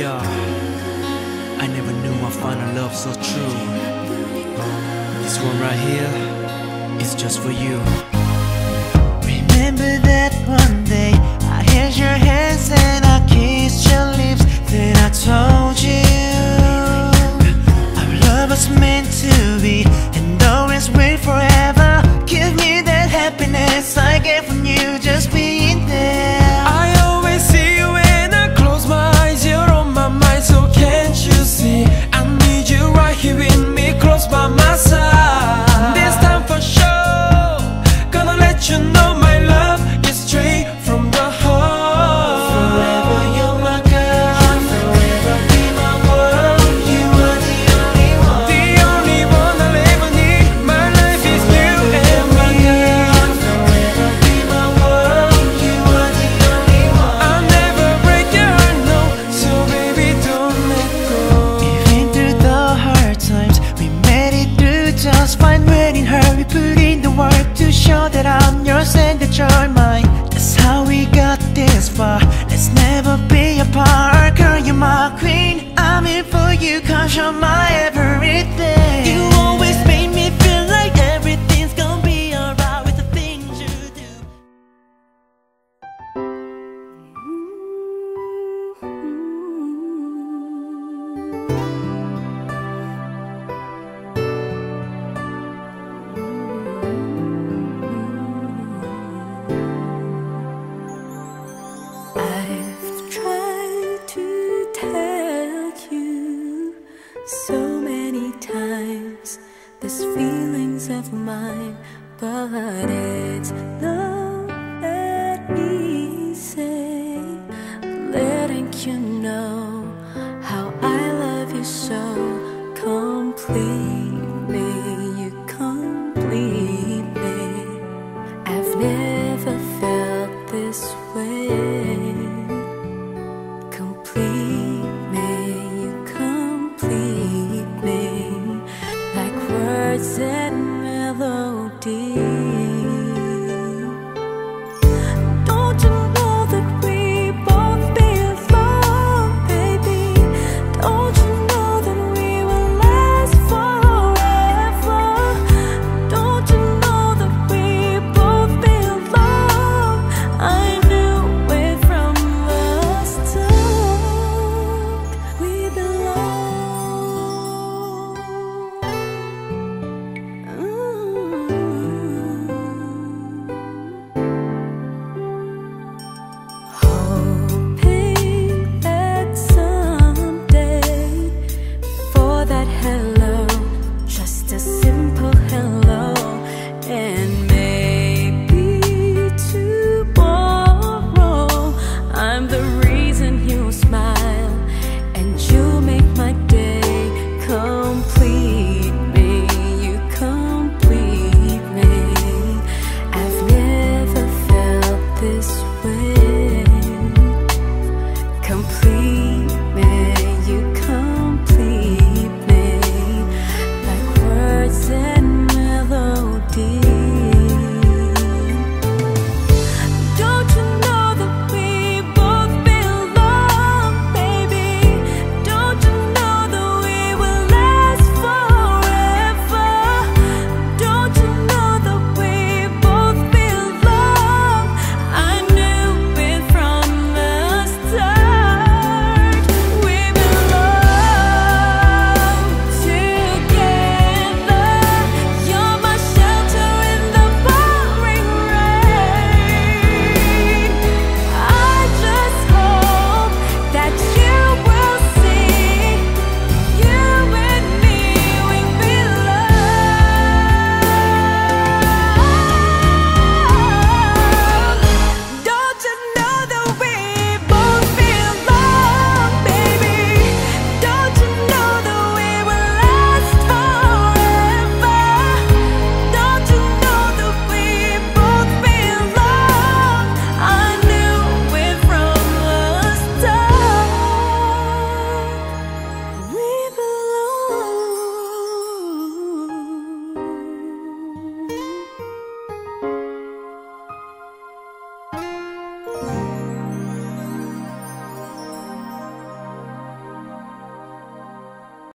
Yeah, I never knew my final love so true. This one right here is just for you. Remember that one. my these feelings of mine, but it's love that easy. Letting you know how I love you so completely. You complete me. I've never. said this